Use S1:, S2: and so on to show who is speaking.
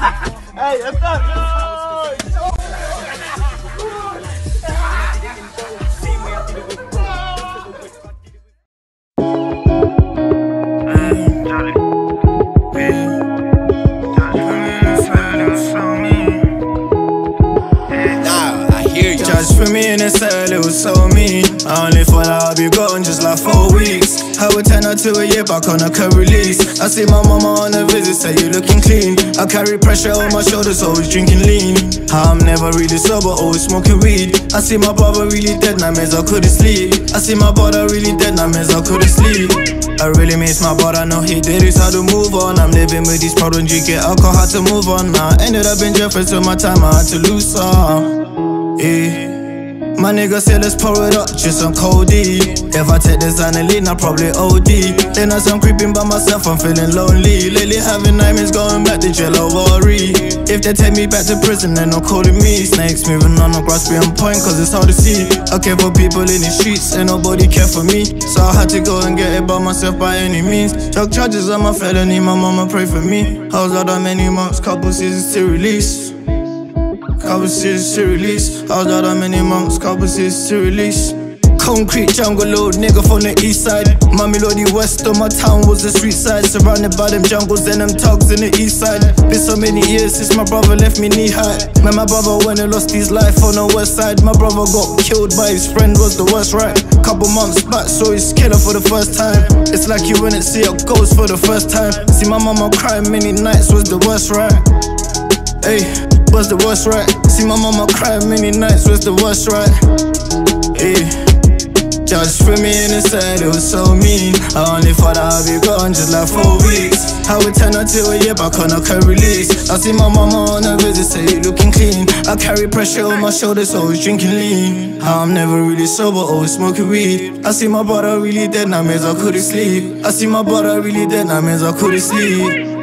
S1: hey, that's not.
S2: Judge for me in the cell, it was so mean. I only thought I'd be gone just like four weeks. I would turn out to a year back on a co release. I see my mama on a visit, say you looking clean. I carry pressure on my shoulders, always drinking lean. I'm never really sober, always smoking weed. I see my brother really dead, nightmares I couldn't sleep. I see my brother really dead, nightmares I couldn't sleep. I really miss my brother, know he did his hard to move on. I'm living with these problems, drinking alcohol, hard to move on. Now ended up in jail for so my time, I had to lose some. Yeah. My nigga said let's pour it up, just some codeine. If I take this lean, I probably OD. Then as I'm creeping by myself, I'm feeling lonely. Lately having nightmares going back to jail, I worry. If they take me back to prison, then no calling me. Snakes moving on the grass, be on point, cause it's hard to see. I care for people in the streets, and nobody care for me. So I had to go and get it by myself by any means. Drug charges on my felony, my mama pray for me. Out that many months, couple seasons to release. Seasons to release. I was out that many months, seasons to release. Concrete jungle load, nigga from the east side. Mommy Lodi west of my town was the street side. Surrounded by them jungles and them tugs in the east side. Been so many years since my brother left me knee high. Man, my brother went and lost his life on the west side. My brother got killed by his friend, was the worst, right? Couple months back, saw his killer for the first time. It's like you wouldn't see a ghost for the first time. See my mama cry many nights was the worst, right? Hey, was the worst, right? See my mama cry many nights was the worst, right? Hey. Judge for me in the cell, it was so mean. I only thought I'd be gone just like four weeks. I would turn out to a year back on a co release. I see my mama on a visit, say you looking clean. I carry pressure on my shoulders, always drinking lean. I'm never really sober, always smoking weed. I see my brother really dead, nightmares I couldn't sleep. I see my brother really dead, nightmares I couldn't sleep.